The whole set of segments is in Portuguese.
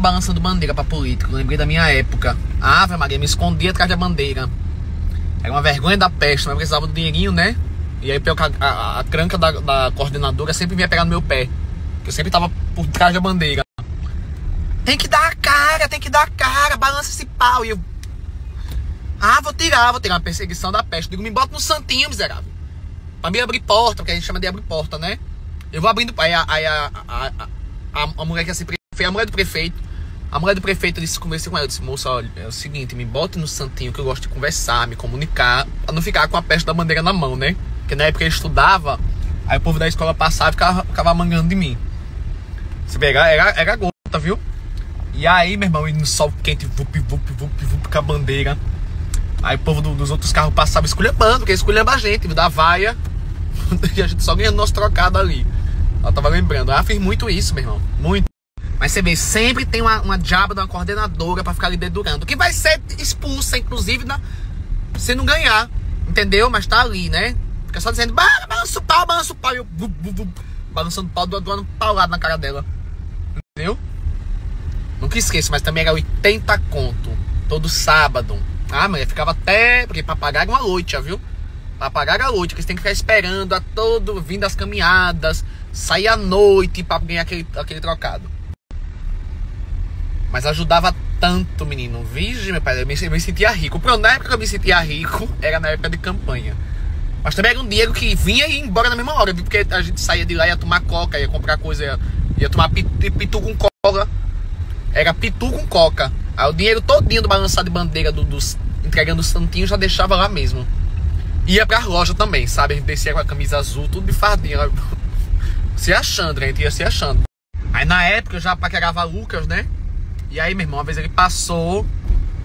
balançando bandeira pra político. Lembrei da minha época. Ave Maria, me escondia atrás da bandeira. Era uma vergonha da peste, mas precisava do dinheirinho, né? E aí a, a, a cranca da, da coordenadora sempre vinha pegar no meu pé. Eu sempre tava por trás da bandeira. Tem que dar a cara, tem que dar a cara, balança esse pau. E eu. Ah, vou tirar, vou tirar uma perseguição da peste. Digo, me bota no santinho, miserável. Pra me abrir porta, porque a gente chama de abrir porta, né? Eu vou abrindo. Aí a, a, a, a, a, mulher que assim, foi a mulher do prefeito. A mulher do prefeito disse, conversei com ela, disse, moça, olha, é o seguinte, me bote no santinho que eu gosto de conversar, me comunicar, pra não ficar com a peste da bandeira na mão, né? Porque na época eu estudava, aí o povo da escola passava e ficava, ficava mangando de mim. Você pegar, era, era gota, viu? E aí, meu irmão, indo no sol quente, vup, vup, vup, vup, com a bandeira. Aí o povo do, dos outros carros passava esculhambando, porque esculhamba a gente, da vaia. e a gente só ganhando nosso trocado ali. Ela tava lembrando. Ah, fiz muito isso, meu irmão. Muito. Mas você vê, sempre tem uma, uma diaba de uma coordenadora pra ficar ali dedurando. Que vai ser expulsa, inclusive, na, se não ganhar. Entendeu? Mas tá ali, né? Fica só dizendo, balança o pau, balança o pau. E eu, bu, bu, bu, balançando o pau, doando paulado na cara dela. Entendeu? Nunca esqueço, mas também era 80 conto. Todo sábado. Ah, mas ficava até. Porque pra pagar era uma já viu? Pra pagar a noite, que você tem que ficar esperando a todo, vindo as caminhadas, sair à noite pra ganhar aquele, aquele trocado. Mas ajudava tanto, menino. Vige, meu pai, eu me, eu me sentia rico. Pronto, na época que eu me sentia rico, era na época de campanha. Mas também era um Diego que vinha e ia embora na mesma hora? Porque a gente saía de lá, ia tomar coca, ia comprar coisa, ia, ia tomar pitu, pitu com coca. Era pitu com coca. Aí o dinheiro todinho do balançado de bandeira do, entregando o santinho já deixava lá mesmo. Ia pra loja também, sabe? A gente descia com a camisa azul, tudo de fardinha. Se achando? A gente ia se achando. Aí na época eu já paquerava Lucas, né? E aí, meu irmão, uma vez ele passou,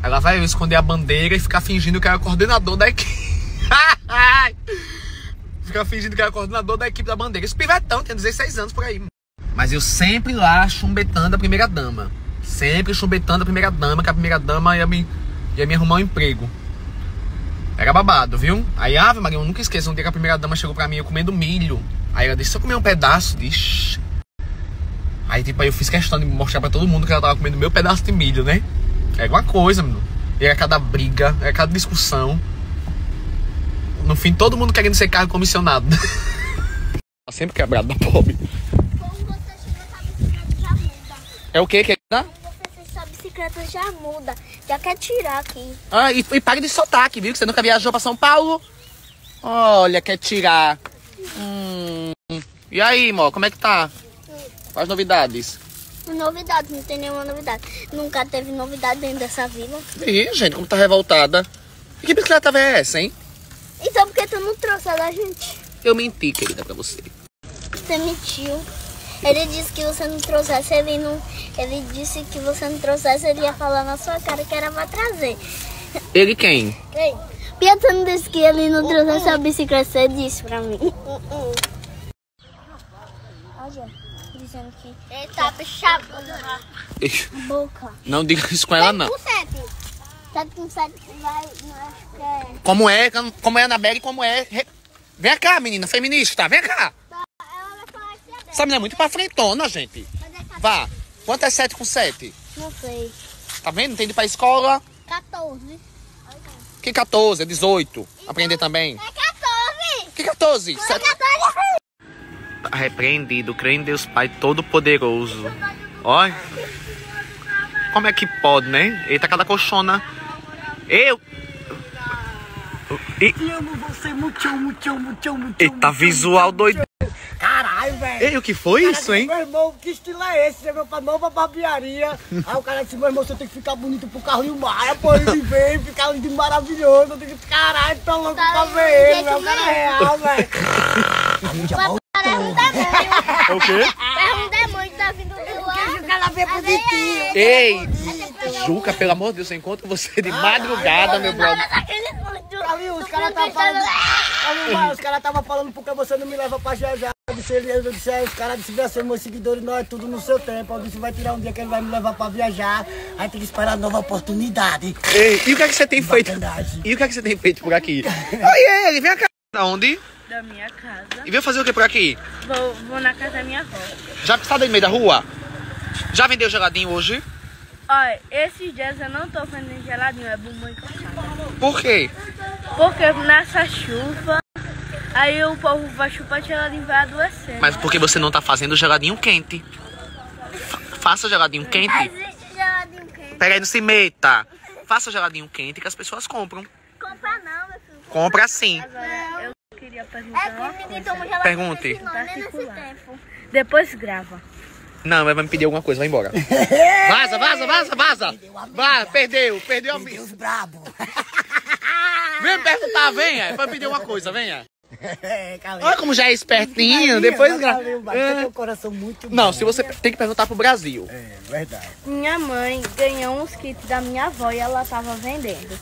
ela vai esconder a bandeira e ficar fingindo que era coordenador da equipe. ficar fingindo que era coordenador da equipe da bandeira. Esse pivetão tinha 16 anos por aí. Mas eu sempre lá chumbetando a primeira dama. Sempre chumbetando a primeira dama, que a primeira dama ia me, ia me arrumar um emprego. Era babado, viu? Aí, Ave Maria, eu nunca esqueço um dia que a primeira dama chegou pra mim eu comendo milho. Aí ela disse, se eu comer um pedaço, disse. Aí, tipo, aí eu fiz questão de mostrar pra todo mundo que ela tava comendo meu pedaço de milho, né? Era uma coisa, mano. E era cada briga, era cada discussão. No fim, todo mundo querendo ser cargo comissionado. Tá sempre quebrado da pobre. É o que que dá? Sua bicicleta já muda. Já quer tirar aqui. Ah, e, e pague de sotaque, viu? Que você nunca viajou pra São Paulo. Olha, quer tirar. Hum. E aí, mó, como é que tá? Quais novidades? Novidade, não tem nenhuma novidade. Nunca teve novidade dentro dessa vila. Ih, gente, como tá revoltada. E que bicicleta é essa, hein? Então por que tu não trouxe ela da gente? Eu menti, querida, pra você. Você mentiu. Ele disse que você não trouxesse, ele não. Ele disse que você não trouxesse, ele ia falar na sua cara que era pra trazer. Ele quem? Ei, Pietro não disse que ele não trouxesse a bicicleta, você disse pra mim. Olha, dizendo que. Ele tá bichado boca. Não diga isso com ela, não. 7 7 com 7 vai, acho que é. Como é, como é Anabelle, como é... Vem cá, menina feminista, vem cá. Que é. Essa menina é muito pra frentona, gente. É 14. Vá. Quanto é 7 com 7? Não sei. Tá vendo? Tem de ir pra escola. 14. Que 14? É 18. Aprender também. É 14! Que 14? É 7... 14! Repreendido, crê em Deus Pai Todo-Poderoso. Olha. Como é que pode, né? Eita, cada colchona. Eu. E- Te amo você, muito, muito, muito, muito. Eita, visual doido. Caralho, velho. Ei, o que foi isso, hein? Meu irmão, que estilo é esse? Você veio pra nova barbearia. Aí o cara disse, meu irmão, você tem que ficar bonito pro Carlinho Maia, pô. Ele veio, ficar lindo e maravilhoso. Eu tenho que, caralho, tão louco Tá pra ver ele, gente, meu. O cara é real, velho. É o quê? É um demônio que tá vindo do ar. O cara vem bonitinho. Ei, Juca, pelo amor de Deus, eu encontro você de madrugada, meu brother. Ali, os caras tava falando. Ali, vai, os caras tava falando porque você não me leva pra viajar. Eu disse, ele, eu disse, "É, os caras disseram, vai ser meus seguidores, nós é tudo no seu tempo. Eu disse, vai tirar um dia que ele vai me levar pra viajar. Aí tem que esperar nova oportunidade. Ei, e o que é que você tem feito? E o que é que você tem feito por aqui? Oi, ele, vem cá. Da onde? Da minha casa. E veio fazer o que por aqui? Vou, vou na casa da minha avó. Já está no meio da rua? Já vendeu geladinho hoje? Olha, esses dias eu não tô vendendo geladinho, é bumbum encostado. Por quê? Porque nessa chuva, aí o povo vai chupar geladinho e vai adoecer. Mas porque você não tá fazendo geladinho quente. Fa- Faça geladinho quente. Existe geladinho quente. Pega aí, não se meta. Faça geladinho quente que as pessoas compram. Compra não, meu filho. Compra sim. Agora, eu queria perguntar É uma coisa. Pergunte. nesse Particular. tempo. Depois grava. Não, mas vai me pedir alguma coisa, vai embora. Vaza, vaza, vaza, vaza. Vai, perdeu, perdeu a minha. Deus brabo. Vem me perguntar, venha. É pra pedir uma coisa, venha. É. Olha como já é espertinho, depois... gra- É. tem um coração muito bom. Não, se você tem que perguntar pro Brasil. É, verdade. Minha mãe ganhou uns kits da minha avó e ela tava vendendo.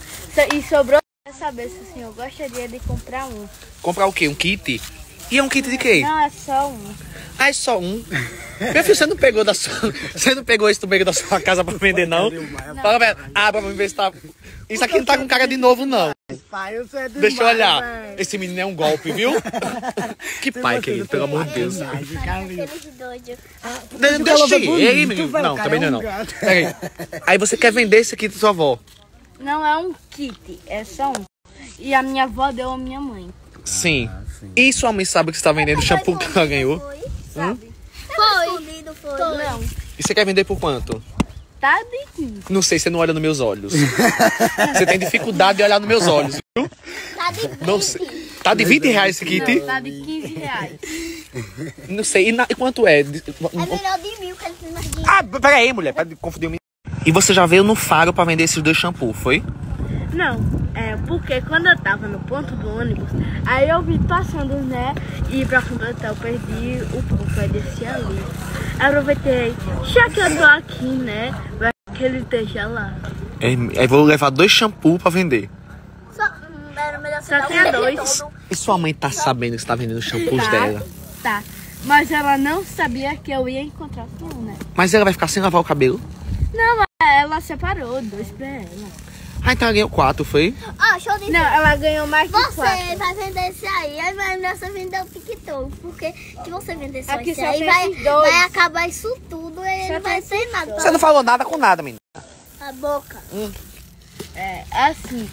E sobrou Quer saber se o senhor gostaria de comprar um. Comprar o quê? Um kit? E é um kit de quê? Não, é só um. Ah, é só um. Meu filho, você não pegou da sua. Você não pegou esse meio da sua casa pra vender, não? Fala, velho. Abra pra ver se tá. Isso aqui não tá com cara de novo, não. Pai, eu sou é demais, Deixa eu olhar. Esse menino é um golpe, viu? Que pai, querido, pelo amor de Deus. Ir. bonito, Ei, menino. Não, também não, é não. Peraí. Aí você quer vender esse aqui da sua avó? Não é um kit, é só um. E a minha avó deu a minha mãe. Sim. E sua mãe sabe que você tá vendendo o shampoo que ela ganhou? Foi, sabe? Foi. Escondido, foi. Não, E você quer vender por quanto? tá de 15. Não sei, você não olha nos meus olhos. Você tem dificuldade de olhar nos meus olhos, viu? Tá de 20. Não sei. Tá de 20 reais esse kit? Não, tá de 15 reais. Não sei. E, na- e quanto é? É melhor de mil, que ele tem mais dinheiro. Ah, peraí, mulher, para de confundir o menino. E você já veio no Faro pra vender esses dois shampoos, foi? Não, é porque quando eu tava no ponto do ônibus, aí eu vi passando, né? E pra completar, eu perdi o ponto, aí desci ali. Aí aproveitei, já que eu tô aqui, né? Vai que ele esteja lá. Aí vou levar dois shampoos pra vender. Só, hum, era melhor Só tinha um dois. todo. E sua mãe tá sabendo que você tá vendendo os shampoos Tá, dela? tá. Mas ela não sabia que eu ia encontrar um, né? Mas ela vai ficar sem lavar o cabelo? Não, mas ela separou dois pra ela. Ah, então ela ganhou quatro, foi? Ó, show de Não, ela ganhou mais de Você quatro. vai vender esse aí, aí vai melhor você vender o TikTok. Porque se você vender só Aqui esse só aí, vai, vai acabar isso tudo e Só não vai ter nada. Você não falou nada com nada, menina. A boca. É, assim,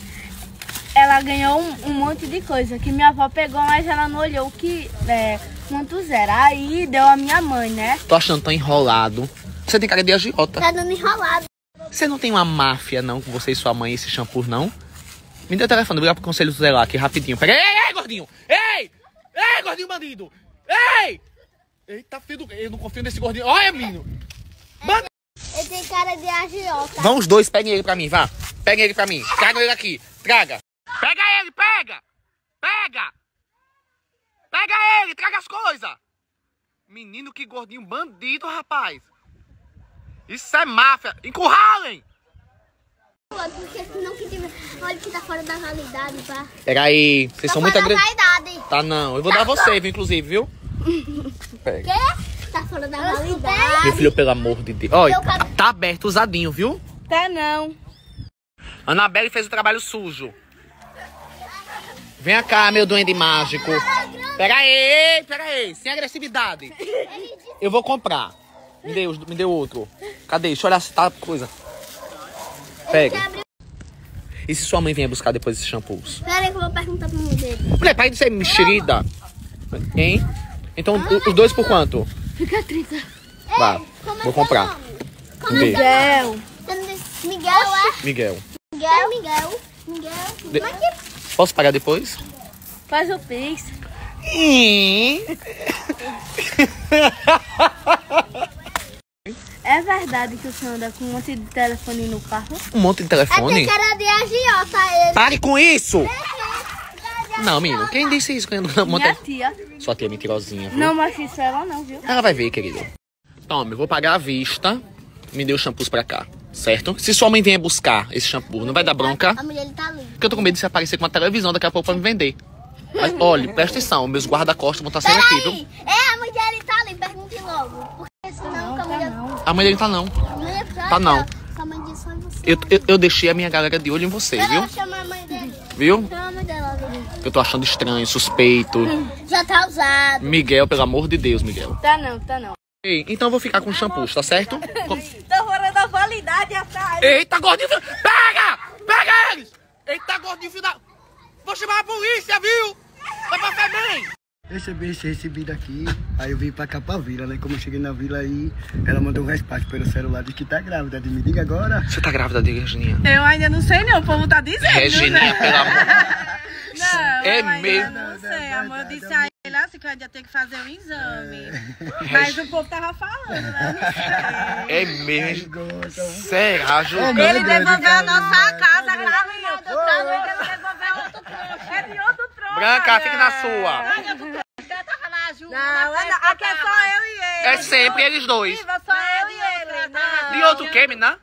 ela ganhou um, um monte de coisa que minha avó pegou, mas ela não olhou o que, é, quantos era. Aí deu a minha mãe, né? Tô achando tão enrolado. Você tem cara de agiota. Tá dando enrolado. Você não tem uma máfia, não, com você e sua mãe, esse shampoo, não? Me dê o telefone, vou ligar pro conselho tutelar aqui, rapidinho. Pega aí, ei, ei, gordinho! Ei! Ei, gordinho bandido! Ei! Eita, filho do... Eu não confio nesse gordinho. Olha, menino! Manda... Ele tem cara de agiota. Vão os dois, peguem ele pra mim, vá. Peguem ele pra mim. Traga ele aqui. Traga. Pega ele, pega! Pega! Pega ele, traga as coisas! Menino, que gordinho bandido, rapaz! Isso é máfia! Encurralem! Porque senão que tiver. Olha que tá fora da realidade, pá. Pega aí, vocês Tá são muito fora da agresivos. realidade. Tá não, eu vou dar você, viu, inclusive, viu? Pega. Quê? Tá fora da realidade. Meu filho, pelo amor de Deus. Olha, quero- tá aberto, usadinho, viu? Tá não. Anabelle fez o trabalho sujo. Vem cá, meu duende mágico. Pera aí, pera aí, sem agressividade. Eu vou comprar. Me os- me dê outro. Cadê? Deixa eu olhar se tá coisa. Pega. E se sua mãe vier buscar depois esses shampoos? Pera aí que eu vou perguntar pro meu dele. Mulher, para de ser mexerida. Hein? Então, os dois por quanto? Fica 30. Vá, Como é vou seu comprar. é Miguel. Miguel, é? Miguel. Miguel, Miguel, Miguel. De- Como é que... Posso pagar depois? Faz o pix. É verdade que o senhor anda com um monte de telefone no carro? Um monte de É telefone? tem cara de agiota ele. Pare com isso! Não, menino, quem disse isso? Quem não- Minha tia. Sua tia é mentirosinha, viu? Não, mas isso ela não, viu? Ela vai ver, querido. Toma, eu vou pagar à vista. Me dê os shampoos pra cá, certo? Se sua mãe vier buscar esse shampoo, não vai dar bronca? A mulher ele tá ali. Porque eu tô com medo de se aparecer com uma televisão daqui a pouco pra me vender. Mas, olha, presta atenção, meus guarda-costas vão estar saindo aqui, viu? É, a mulher ele tá ali, pergunte logo. Não, a tá não. A mãe dele tá não. A mulher Tá não. Eu, eu, eu deixei a minha galera de olho em você, viu? chama a mãe dele. Viu? Chama a mãe dela ali. Eu tô achando estranho, suspeito. Já tá usado. Miguel, pelo amor de Deus, Miguel. Tá não, tá não. Ei, então eu vou ficar com shampoos, tá certo? Tô fora da validade atrás. Eita, gordinho! Pega! Pega eles! Eita, gordinho, da... Vou chamar a polícia, viu? Vai pra Febem! Recebi esse recebido aqui, aí eu vim pra cá pra vila, né? Como eu cheguei na vila aí, ela mandou um resposta pelo celular de que tá grávida. De me liga agora. Você tá grávida de Regininha? Eu ainda não sei não, o povo tá dizendo. Regininha, pelo amor... Não, É eu ainda mesmo? não sei, amor. Eu disse a ele assim que eu ainda tenho que fazer o exame. Mas o povo tava falando, né? Não sei. É mesmo? Será, Ju? Ô, Ele devolveu a Carlinhos. nossa casa, não, Ele devolveu outro trouxa. É de outro trouxa. Branca, fique na né? sua. Não, é não, aqui é só eu e ele. É sempre eles dois. Viva só eu e ele. Não. De outro que, menina?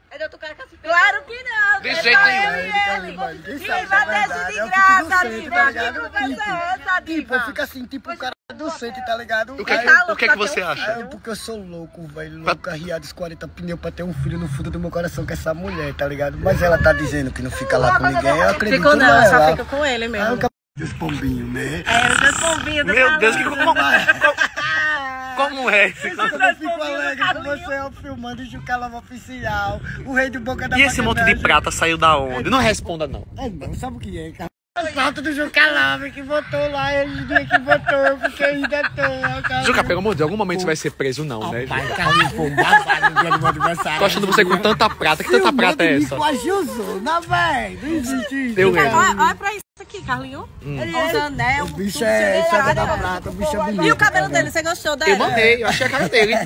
Claro que não. De é jeito só nenhum. eu e ele. Mas ninguém sabe se Viva, é deixa de Eu fico graça, tá Que ligado? conversa é essa, Tipo, eu Diva? fico assim, tipo o cara docente, tá ligado? O que, Aí que- o que, que você acha? É porque eu sou louco, velho. Louco, arriado os 40 pneus pra ter um filho no fundo do meu coração com essa mulher, tá ligado? Mas ela tá dizendo que não fica lá com ninguém, eu acredito Ficou não, só fica com ele Aí mesmo. Eu acabei os pombinhos, né? É, os dois pombinhos do Meu Deus, que como, como é eu fico alegre com você, eu filmando o Jucalava Oficial, o rei do Boca da E esse monte de prata saiu da onde? Não responda, não. É, não, sabe o que é, cara? O salto do Jucalava que votou lá, ele dia que votou, eu fiquei ainda toa, cara. Juca, pelo amor de Deus, em algum momento você vai ser preso, não, né? Pai, Carlinhos, foi um babado no dia do meu aniversário. Tô achando você com tanta prata. Que tanta prata é essa? Com a Gilzona, velho. Não existe isso. Eu lembro. Olha, olha pra isso aqui, Carlinho. Os anel. O bicho é cheio. chega da prata, o bicho é bonito. E o cabelo dele, você gostou dele? Eu mandei, eu achei a cara dele.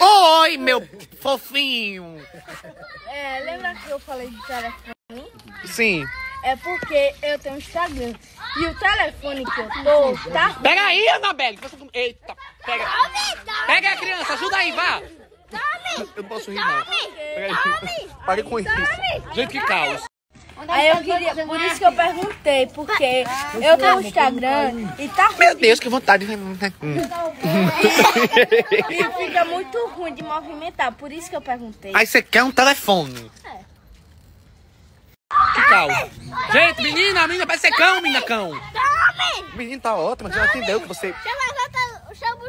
Oi, meu fofinho. É, lembra que eu falei de telefone? Sim. É porque eu tenho Instagram. E o telefone que eu tô tá Pega aí, Anabelle. Eita, pega. Pega a criança, ajuda aí, vá. Eu não posso rir, não. Pega aí. Pare com isso. Gente, que caos. Aí eu queria, por isso que eu perguntei, porque eu tenho Instagram e tá ruim. Meu Deus, que vontade. E fica muito ruim de movimentar, por isso que eu perguntei. Aí você quer um telefone. Que caos. Gente, menina, menina, parece ser cão, menina cão. Menino tá ótimo, já entendeu que você... Chama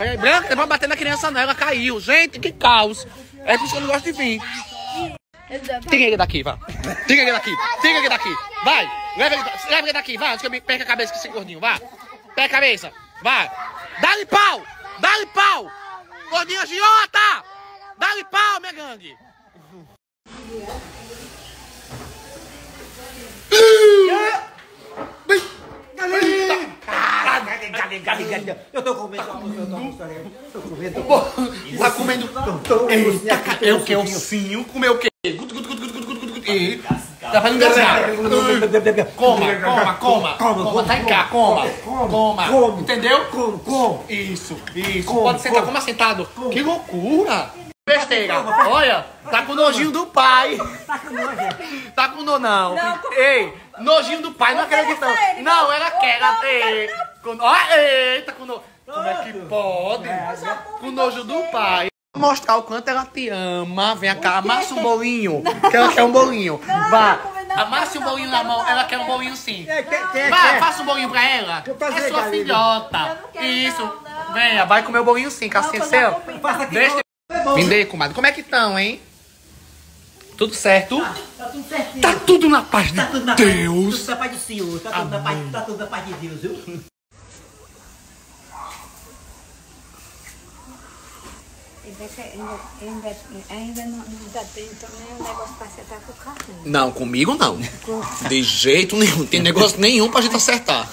o aí, Branca, vai bater na criança não, ela caiu. Gente, que caos. É por isso que eu não gosto de vir. Tira ele daqui, vá. Tira ele daqui. Tira ele daqui. Vai. Leva ele, leva ele daqui. Vai, antes que eu me perca a cabeça com esse gordinho. Vá. Pega a cabeça. Vai. Dá-lhe pau. Dá-lhe pau. Gordinho agiota. Dá-lhe pau, minha gangue. Eu tô comendo eu tô almoçando, tô comendo. Tá comendo. É o que? Ossinho? Comeu o quê? Guto, guto, guto, guto, guto, guto, Tá fazendo engasgar. Coma, coma, coma. Coma, tá em cá, coma. Coma. Entendeu? Como, como? Isso, isso. Pode sentar, coma sentado. Que loucura. Besteira. Olha, tá com nojinho do pai. Tá com no não. Ei, nojinho do pai, não acredito não. Não, ela quer. Ela, ei, com, ó, eita, com no... Como é que pode? Com nojo do pai. Mostrar o quanto ela te ama. Vem cá, amassa um bolinho. Que ela quer um bolinho. Vá. Amasse um bolinho na mão. Ela quer um bolinho sim. Quer, quer, quer, Vai, quer. faça um bolinho pra ela. É sua filhota. Isso. Venha, vai comer o bolinho sim, cassinha seu. Aqui. Deixa. Vindei, comadre. Como é que estão, hein? Tudo certo? Tá tudo certinho. Tá tudo na paz de Tá tudo na paz, Deus. tudo na paz do Senhor. Tá tudo, na paz, tá tudo na paz de Deus, viu? Ainda, ainda não, não dá tempo nem um negócio pra acertar com o carrinho. Não, comigo não. De jeito nenhum. Tem negócio nenhum pra gente acertar.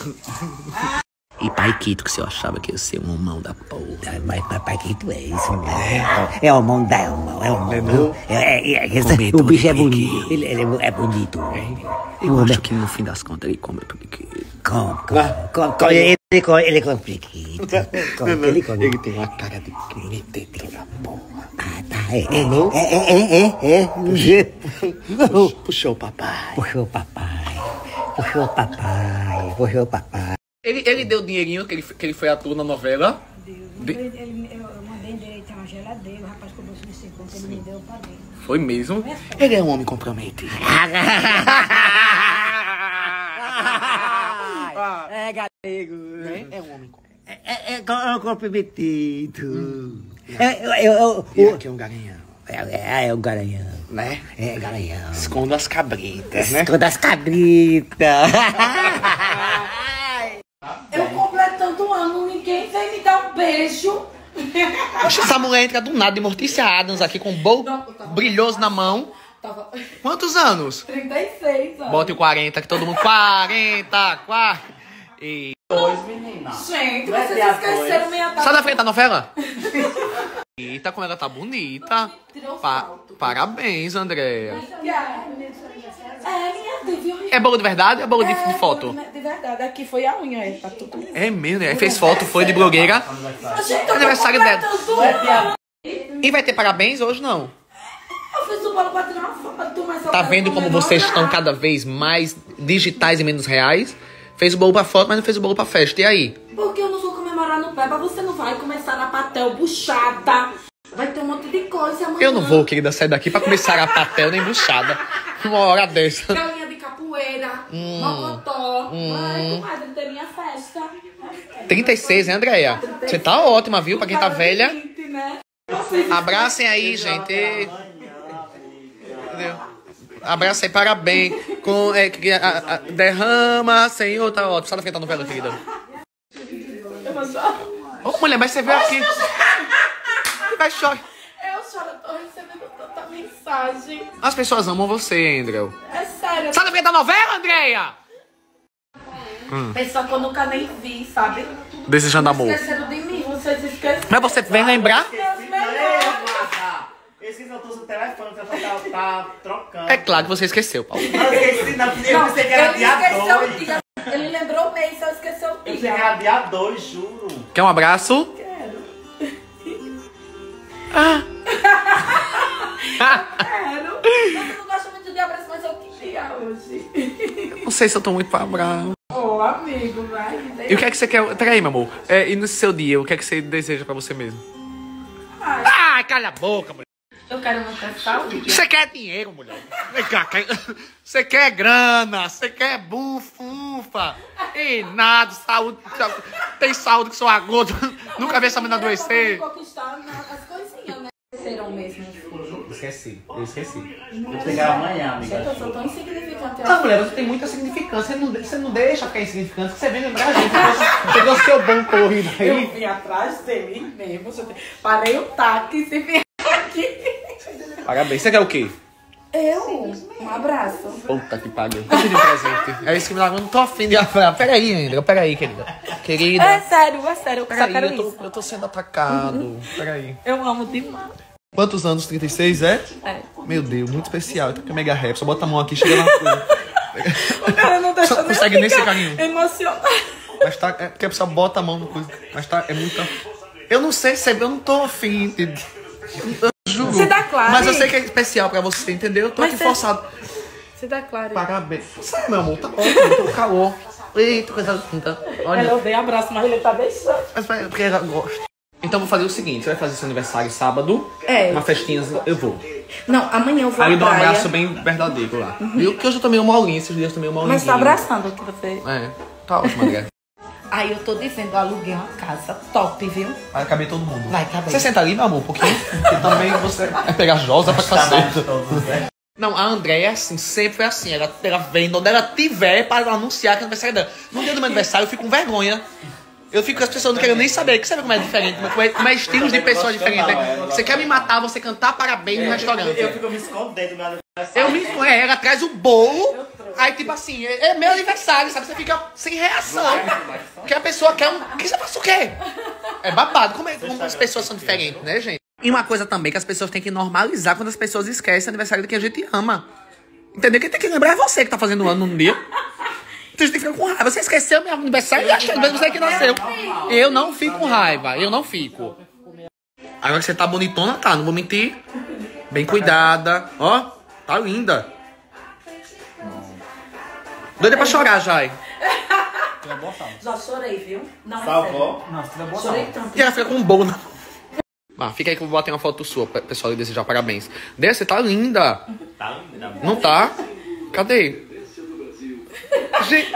E pai Quito, que você achava que ia ser um mão da porra. Mas papai, que tu é isso, né? É o mão da alma, é o mão. É, é, é, Comedor o bicho é bonito. periquito. Ele, ele é bonito. Eu acho que no fim das contas ele come porque. Com, com, com, com, ele come, ele come periquito. Ele come. Ele tem uma cara de querer da porra. Ah, tá. É, é, é, é, é, é. Puxou o papai. Puxou o papai. Puxou o papai. Puxou o papai. Ele, ele deu dinheirinho que ele, que ele foi ator na novela. De- Ele, ele, eu, eu mandei endireitar uma geladeira, o rapaz cobrou 50, ele me deu, eu paguei. Foi mesmo. Ele é um homem comprometido. É, galego. É, é um homem comprometido. É, é, é um comprometido. É, é, é, o- E o- aqui é um garanhão, é, é, é o garanhão. né? É, garanhão. Esconda as cabritas, né? Com das cabritas. Eu completando o ano, ninguém vem me dar um beijo. Essa mulher entra do nada de Mortícia Adams aqui com um bolo brilhoso na mão. Tava Quantos anos? 36 anos. Bota o 40, que todo mundo. 40, 40. E. Gente, vocês esqueceram minha data. Sai da frente da novela. Bonita, como ela tá bonita. Pa- parabéns, Andréia. É, minha teve É bolo de verdade ou é bolo de, de foto? De verdade, aqui foi a unha, aí tá tudo. É mesmo, né? Fez foto, foi de blogueira. Gente, eu Aniversário dela. ano. E vai ter parabéns hoje não? Eu fiz o bolo pra tirar uma foto, mas eu Tá quero vendo como comer vocês estão cada vez mais digitais e menos reais? Fez o bolo pra foto, mas não fez o bolo pra festa. E aí? Porque eu não vou comemorar no Peba, você não vai começar na patel buchada. Vai ter um monte de coisa amanhã. Eu não vou, querida, sair daqui pra começar a papel nem buchada. Uma hora dessa. Galinha de capoeira, Hum. mocotó. Ai, comadre, tem minha festa. 36, hein, Andréia? Você tá ótima, viu? Pra quem tá velha. 20, né? Abracem aí, gente. Entendeu? Abraça aí, parabéns. Com, é, que- a- a- derrama, senhor, tá ótimo. Sai da frente da novela, querida. Ô, mulher, mas você veio aqui. Vai chorar. Eu choro, eu tô recebendo tanta mensagem. As pessoas amam você, André. É sério. Da frente da novela, Andréia! Pessoa que eu nunca nem vi, sabe? Desejando amor. Esqueceram de mim, vocês esqueceram. Mas você vem lembrar? Que eu tô no telefone, tá, tá trocando. É claro que você esqueceu, Paulo. Não, eu esqueci, não, eu pensei que era Ele dia esqueceu o 2. dia. Ele lembrou o mês, só esqueceu o Eu pensei que dia. era dia 2, juro. Quer um abraço? Quero. Você não gosta muito de abraço, mas eu queria hoje. Não sei se eu tô muito pra abraço. Ô, amigo, vai. E o que é que você quer? Peraí, meu amor. É, e no seu dia, o que é que você deseja pra você mesmo? Ai. Ah, cala a boca, mulher. Eu quero muita saúde. Você quer dinheiro, mulher. Vem cá, Você quer grana, você quer bufunfa. E nada, saúde. Tem saúde que sou agudo. Nunca vi essa menina adoecer. Conquistar Serão mesmo. Esqueci, eu esqueci. Vou pegar amanhã, amiga. Eu sou tão insignificante. Ah, mulher, você tem muita significância. Você não, você não deixa ficar insignificante, você vem lembrar a gente. Você trouxe seu bom corrido Eu aí. vim atrás dele mesmo. Parei o táxi e vim aqui. Parabéns. Você quer o quê? Eu? Um abraço. Puta que pariu. Eu pedi um presente. É isso que me dá. Eu não tô afim de abraçar. Peraí, André. Peraí, querida. Querida. É sério, é sério. Eu Peraí, eu tô, isso. eu tô sendo atacado. Peraí. Eu amo demais. Quantos anos? 36, é? É. Meu Deus, muito especial. Tá com mega rap. Só bota a mão aqui, chega na. O cara não deixa Só nem consegue nem ser carinho. Emocionado. Mas tá. É porque a pessoa bota a mão no coisa. Mas tá. É muita. Eu não sei se é- eu não tô afim. de- Eu juro. Você dá claro, Mas eu sei que é especial pra você, entendeu? Eu tô Mas aqui você- forçado. Você dá claro. Parabéns. Sai, meu amor, tá ótimo. Tô calor. Eita, coisa linda. Olha. Ela odeia abraço, mas ele tá deixando. Mas porque ela gosta. Então vou fazer o seguinte: você vai fazer seu aniversário sábado. É. Uma festinha, eu vou. Não, amanhã eu vou Aí à eu dou um praia. abraço bem verdadeiro lá. Viu? Que hoje eu tomei uma aulinha, esses dias eu tomei uma aulinha. Mas tá abraçando que você. É, tá ótimo, André. Aí eu tô dizendo, eu aluguei uma casa top, viu? Vai caber todo mundo. Vai caber. Você senta ali, meu amor, um pouquinho. Porque também você é pegajosa pra cacete. Não, a Andréia, assim, sempre foi assim. Ela, ela vem onde ela tiver para anunciar que é aniversário dela. No dia do meu aniversário, eu fico com vergonha. Eu fico com as pessoas não querendo nem saber. Que sabe como é diferente? Como é, como é estilos de pessoas diferentes. né? Você quer me matar, você cantar parabéns no restaurante. Eu fico me escondendo, meu aniversário. Eu me é, ela traz o bolo, aí tipo assim, é, é meu aniversário, sabe? Você fica sem reação. Porque a pessoa quer um. Que você faça o quê? É babado. Como, é, como as pessoas são diferentes, né, gente? E uma coisa também que as pessoas têm que normalizar quando as pessoas esquecem o aniversário de quem a gente ama. Entendeu? Quem tem que lembrar é você que tá fazendo ano no dia. Gente fica com raiva. Você esqueceu meu aniversário e achando mesmo você que nasceu. Eu não fico com raiva, eu não fico. Agora que você tá bonitona, tá, não vou mentir. Bem cuidada. Ó, tá linda. Doida pra chorar, Jai. Já chorei, viu? Não, Salvou. sério. Chorei tanto. E ela fica com um bolo na... Ah, fica aí que eu vou bater uma foto sua, pe- pessoal, e desejar parabéns. Dê, você tá linda. Tá linda. Não tá? Cadê? Gente,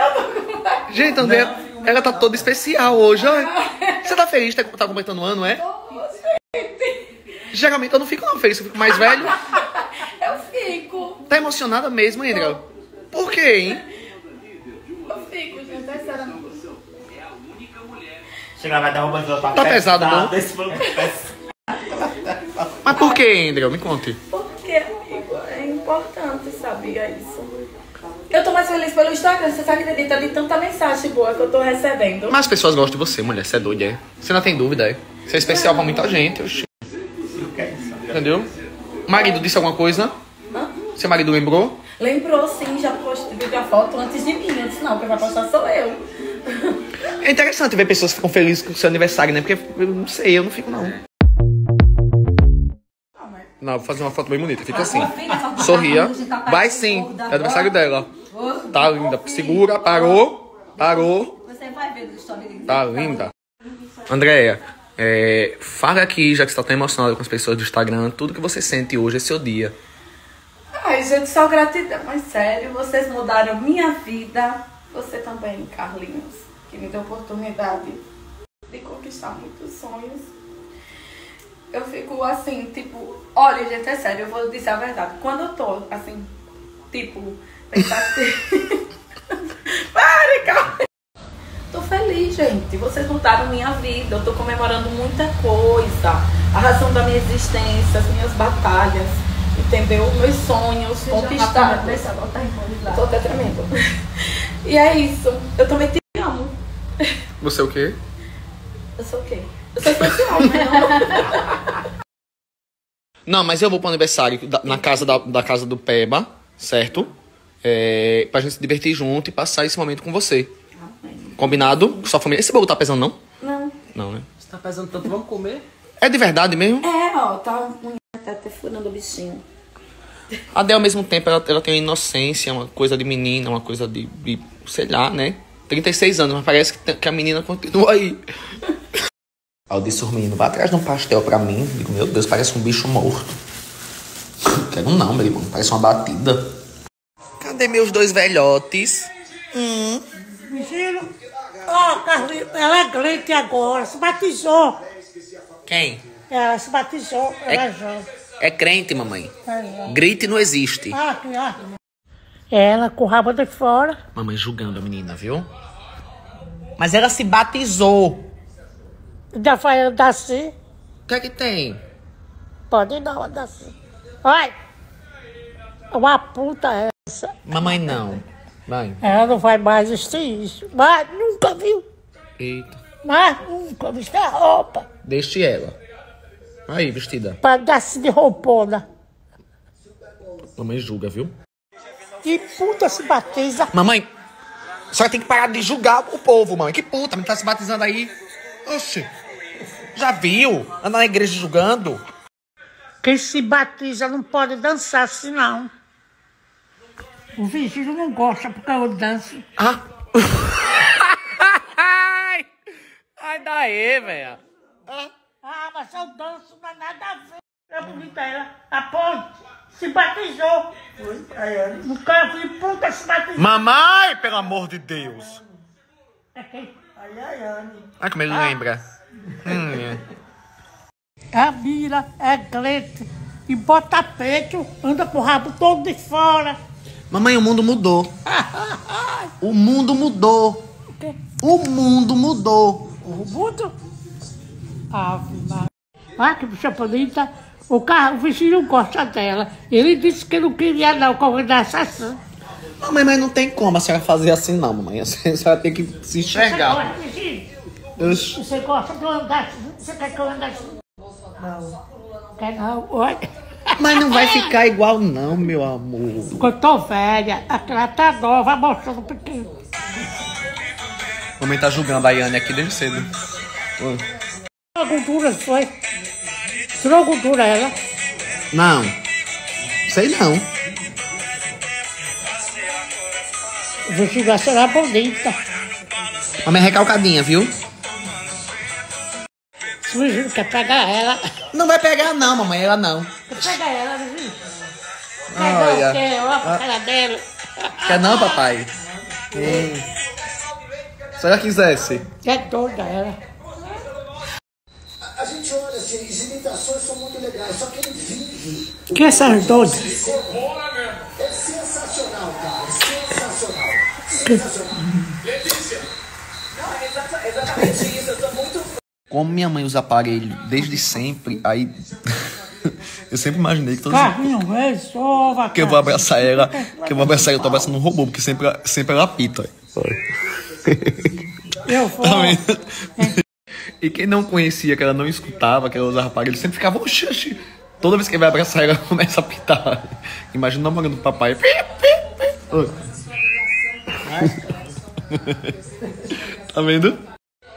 gente André, Ela tá toda especial hoje, ó. Você tá feliz de tá completando um ano, é? Geralmente eu não fico não feliz, eu fico mais velho. Eu fico. Tá emocionada mesmo, Indra? Por quê, hein? Eu fico, gente. É sério. Vai derrubando o Tá pesado, não? Péssimo. Mas por quê, Indra? Me conte. Porque, amigo, é importante, sabia isso. Eu tô mais feliz pelo Instagram, você sabe acredita de tanta mensagem boa que eu tô recebendo. Mas as pessoas gostam de você, mulher. Você é doida, é? Você não tem dúvida, é? Você é especial pra muita gente, oxi. Entendeu? Marido disse alguma coisa? Hã? Seu marido lembrou? Lembrou sim, já postei viu a foto antes de mim. Eu disse, não, quem vai postar sou eu. É interessante ver pessoas que ficam felizes com o seu aniversário, né? Porque eu não sei, eu não fico, não. Não, vou fazer uma foto bem bonita. Fica assim. Sorria. Vai sim. É aniversário dela. Tá linda. Segura, parou. Parou. Você vai ver Tá linda. Andréia, é, fala aqui, já que você tá tão emocionada com as pessoas do Instagram, tudo que você sente hoje é seu dia. Ai, gente, só gratidão. Mas sério, vocês mudaram minha vida. Você também, Carlinhos, que me deu oportunidade de conquistar muitos sonhos. Eu fico assim, tipo, olha, gente, é sério, eu vou dizer a verdade. Quando eu tô, assim, tipo, Pare, calma. Tô feliz, gente. Vocês mudaram minha vida. Eu tô comemorando muita coisa. A razão da minha existência, as minhas batalhas, entendeu? Meus sonhos conquistados. Eu tô até tremendo. E é isso. Eu também te amo. Você é o quê? Eu sou o quê? Eu sou especial, né? Não, mas eu vou pro aniversário da- na casa da, da casa do Peba, certo? É, pra gente se divertir junto e passar esse momento com você. Combinado? Com sua família. Esse bolo tá pesando, não? Não. Não, né? Você tá pesando tanto, vamos comer? É de verdade mesmo? É, ó, tá unha até, furando o bichinho. A Dé, ao mesmo tempo, ela, ela tem uma inocência, uma coisa de menina, uma coisa de, de sei lá, né? 36 anos, mas parece que, que a menina continua aí. Aí eu disse, o menino, vai atrás de um pastel pra mim. Digo, meu Deus, parece um bicho morto. Quero não, meu irmão, parece uma batida. Cadê meus dois velhotes? Mentira. Ó, Carlinhos, ela é crente agora, se batizou. Quem? Ela se batizou, ela é jovem. É crente, mamãe. É jovem. Grite não existe. Ah, aqui, ó. Ela com o rabo de fora. Mamãe julgando a menina, viu? Mas ela se batizou. Ainda vai andar assim. O que é que tem? Pode não andar assim. Vai. Uma puta essa. Mamãe não. Vai. Ela não vai mais isso. Mas nunca viu. Eita. Mas nunca vestiu a roupa. Deixe ela. Aí, vestida. Assim de roupona. Mamãe julga, viu? Que puta se batiza. Mamãe, senhora tem que parar de julgar o povo, mamãe. Que puta, me tá se batizando aí. Oxe. Já viu? Anda na igreja julgando. Quem se batiza não pode dançar assim, não. O vizinho não gosta porque eu danço. Ah. Ai, ai daí, velho. Ah, mas eu danço, não é nada a ver. É bonita ela. A ponte se batizou. Nunca vi puta se batizar. Mamãe, pelo amor de Deus. É quem? Ai. Ai, como ele lembra. Hum, A Mira é crente e bota peito, anda com o rabo todo de fora. Mamãe, o mundo mudou. O mundo mudou. O quê? O mundo mudou. O mundo? Ave Maria. Olha que bicha bonita. O, carro, o vizinho gosta dela. Ele disse que não queria não convidar assassino. Mamãe, mas não tem como a senhora fazer assim, não, mamãe. A senhora tem que se Você enxergar. Você gosta de andar assim? Você quer que eu ande assim? Não. Quer não? Olha. Mas não vai ficar igual, não, meu amor. Porque eu tô velha, aquela tá nova, mostrando pequeno. Mamãe tá julgando a Yane aqui desde cedo. Oi. A gordura foi. Tirou a gordura ela. Não. Sei não. O vestido será bonita. Mamãe é recalcadinha, viu? O vizinho quer pegar ela. Não vai pegar, não, mamãe. Ela não. Quer pegar ela, vizinho? Olha. Pegar o quê? Olha a cara dela. Quer não, papai? Se ela quisesse. É doida ela. A gente olha assim, as imitações são muito legais, só que ele vive. Que essas doidas? É sensacional, cara. Sensacional. Como minha mãe usa aparelho desde sempre, aí. eu sempre imaginei que todas Carlinho, vem, sova, que eu vou abraçar ela, que eu vou abraçar ela, eu tô abraçando um robô, porque sempre, sempre ela apita. Eu vou. Tá? E quem não conhecia, que ela não escutava, que ela usava aparelho, sempre ficava, oxi, oxi. Toda vez que vai abraçar ela, começa a apitar. Imagina namorando o papai. Tá vendo?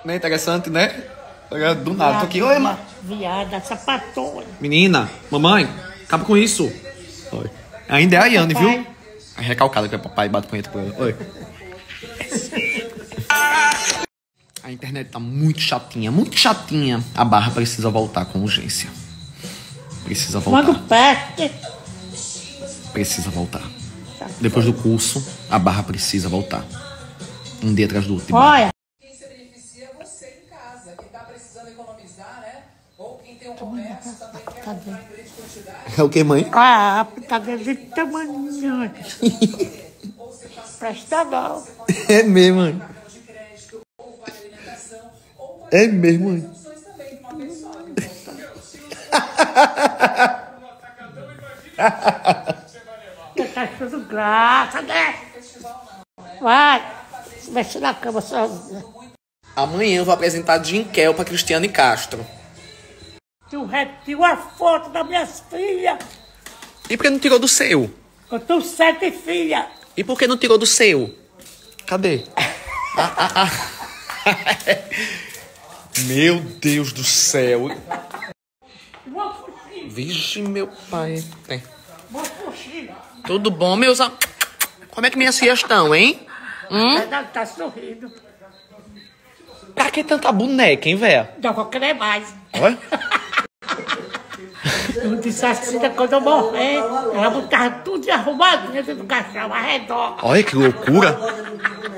Não é interessante, né? Agora, Do nada, tô aqui. Oi, mãe. Viada, sapatona. Menina, mamãe, acaba com isso. Oi. Ainda é a Yane, viu? É recalcada que é papai bate punheta por ela. Oi. A internet tá muito chatinha, muito chatinha. A barra precisa voltar com urgência. Precisa voltar. o peste. Precisa voltar. Depois do curso, a barra precisa voltar. Um dia atrás do outro. Olha. Quem se beneficia é você em casa, quem está precisando economizar, né? Ou quem tem um comércio quantidade. É o que, mãe? Ah, a pitadeira de tamanho. Presta não. É mesmo, mãe. É mesmo, mãe. Você tá achando graça, né? Vai. Mexe na cama sozinha. Amanhã eu vou apresentar Jim Kel pra Cristiane Castro. Tu retiu a foto das minhas filhas. E por que não tirou do seu? Eu tenho sete filhas. E por que não tirou do seu? Cadê? Ah, ah, ah. Meu Deus do céu. Vixe, meu pai. Tudo bom, meus am... Como é que minhas filhas estão, hein? Hum? Ela tá sorrindo. Pra que tanta boneca, hein, véia? Não vou querer mais. Olha. Eu disse assim, né, quando eu morrer, ela botava tudo arrumadinho dentro do caixão, ao redor. Olha que loucura.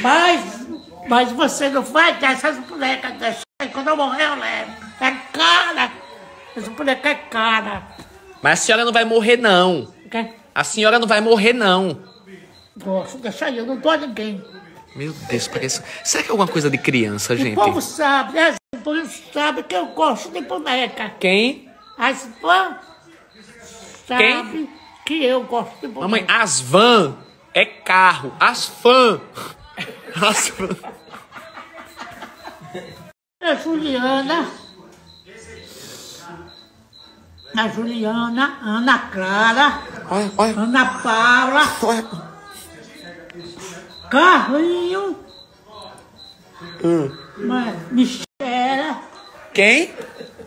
Mas, mas você não vai dar essas bonecas. Quando eu morrer, eu levo. É cara. Essa boneca é cara. Mas a senhora não vai morrer, não. Quer? A senhora não vai morrer, não. Gosto, deixa aí, eu não dou a ninguém. Meu Deus, parece... Será que é alguma coisa de criança, O gente? povo sabe, né? O povo sabe que eu gosto de boneca. Quem? As fãs sabem que eu gosto de boneca. Mamãe, as van é carro. As fã. As fã. A Juliana. A Juliana, Ana Clara, Olha, olha, Ana Paula, olha. Carlinho, Ma- Michela, Quem?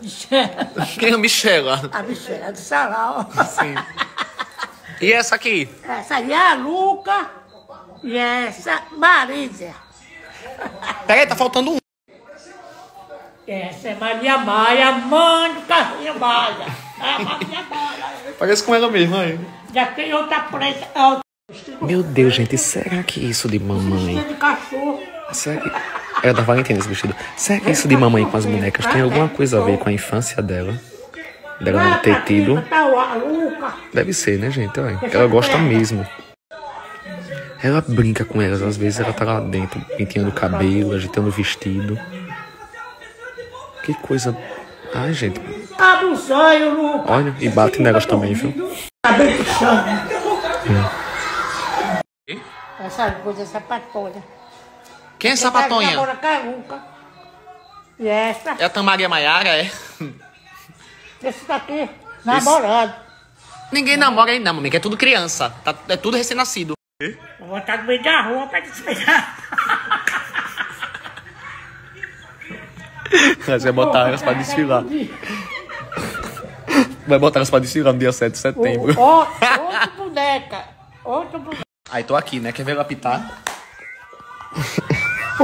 Michela, Quem é Michela? a Michela do Sarau. Sim. E essa aqui? Essa aí é a Luca e essa Marísia. Peraí, tá faltando um. Essa é Maria Maia, mãe do Carlinho Maia. É Maria Maia. Parece com ela mesmo, aí. Já tem outra preta, é Meu Deus, gente, será que isso de mamãe... de cachorro. Será que... É da Valentina esse vestido. Será que isso de mamãe com as bonecas tem alguma coisa a ver com a infância dela? Dela não ter tido? Deve ser, né, gente? Olha, ela gosta mesmo. Ela brinca com elas, às vezes ela tá lá dentro, penteando o cabelo, agitando o vestido. Que coisa. Ai, gente. Abre. Olha, e bate nelas também, viu? Tá bem puxando. Essa coisa sapatona. Quem é sapatonha? a Luca. E essa, É a Tamaria Maiara, é? esse daqui, namorado. Ninguém namora ainda, mamãe, que é tudo criança. Tá- é tudo recém-nascido. Vou botar no meio da rua pra despegar. Você vai botar elas pra desfilar. Vai botar elas pra desfilar no dia 7 de setembro. Ó, outra boneca. Outra boneca. Aí tô aqui, né? Quer ver ela apitar?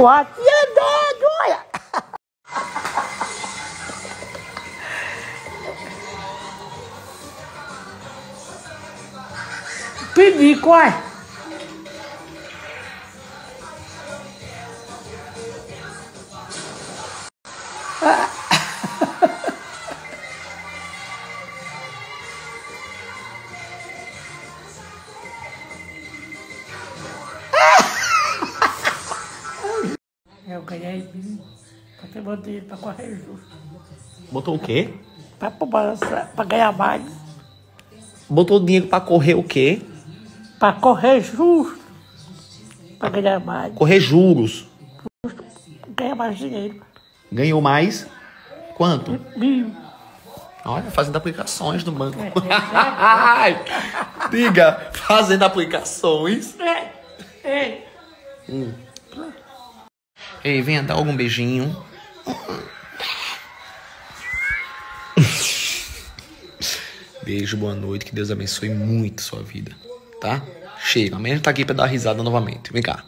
Aqui é doido, olha. Olha. Pra correr justo. Botou o quê? Pra, pra, pra ganhar mais. Botou dinheiro pra correr o quê? Pra correr justo. Pra ganhar mais. Correr juros. Ganhar mais dinheiro. Ganhou mais? Quanto? Mil. Olha, fazendo aplicações no banco. Ai, Diga, fazendo aplicações. É, é. Ei, venha dar algum beijinho. Beijo, boa noite. Que Deus abençoe muito sua vida. Tá? Chega. Amanhã a gente tá aqui pra dar risada novamente. Vem cá.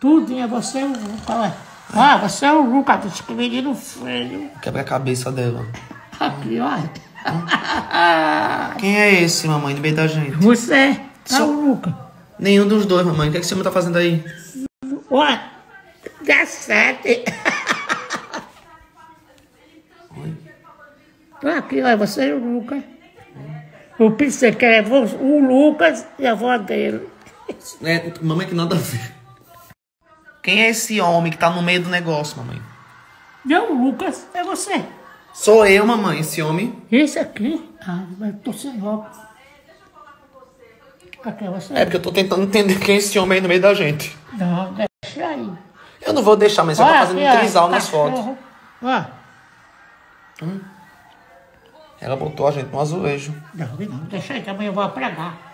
Tudo é você é o Luca, ué. Ah, você é o Luca, disse que menino feio. Quebra a cabeça dela. Aqui, olha. Quem é esse, mamãe, no meio da gente? Você é Só- o Luca. Nenhum dos dois, mamãe. O que, é que você tá fazendo aí? Ué, dá sete. Aqui, olha, você é o Lucas. Eu pensei que era vo- o Lucas e a avó dele. É, mamãe, que nada a ver. Quem é esse homem que tá no meio do negócio, mamãe? Não, o Lucas é você. Sou eu, mamãe, esse homem. Esse aqui? Ah, mas eu tô sem óculos. Aqui é você. É porque eu tô tentando entender quem é esse homem aí no meio da gente. Não, deixa aí. Eu não vou deixar, mas você tá fazendo um trisal nas fotos. Ó, Ela botou a gente no azulejo. não, não, deixa aí, que amanhã eu vou pregar.